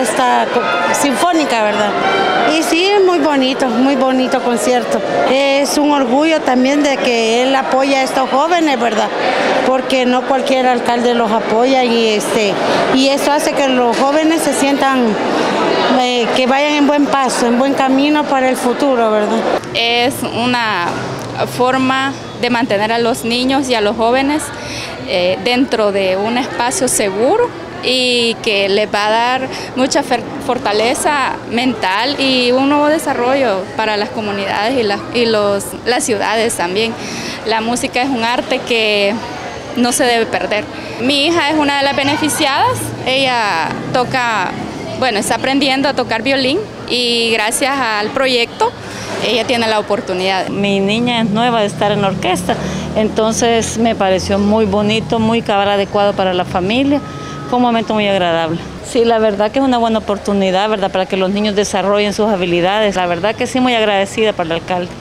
orquesta sinfónica, ¿verdad? Y sí, es muy bonito, muy bonito concierto. Es un orgullo también de que él apoya a estos jóvenes, ¿verdad? Porque no cualquier alcalde los apoya y, este, y eso hace que los jóvenes se sientan, eh, que vayan en buen paso, en buen camino para el futuro, ¿verdad? Es una forma de mantener a los niños y a los jóvenes eh, dentro de un espacio seguro y que les va a dar mucha fortaleza mental y un nuevo desarrollo para las comunidades y, las, y los, las ciudades también. La música es un arte que no se debe perder. Mi hija es una de las beneficiadas, ella toca, bueno, está aprendiendo a tocar violín y gracias al proyecto ella tiene la oportunidad. Mi niña es nueva de estar en la orquesta, entonces me pareció muy bonito, muy cabal adecuado para la familia fue un momento muy agradable. Sí, la verdad que es una buena oportunidad, ¿verdad? Para que los niños desarrollen sus habilidades. La verdad que sí, muy agradecida para el alcalde.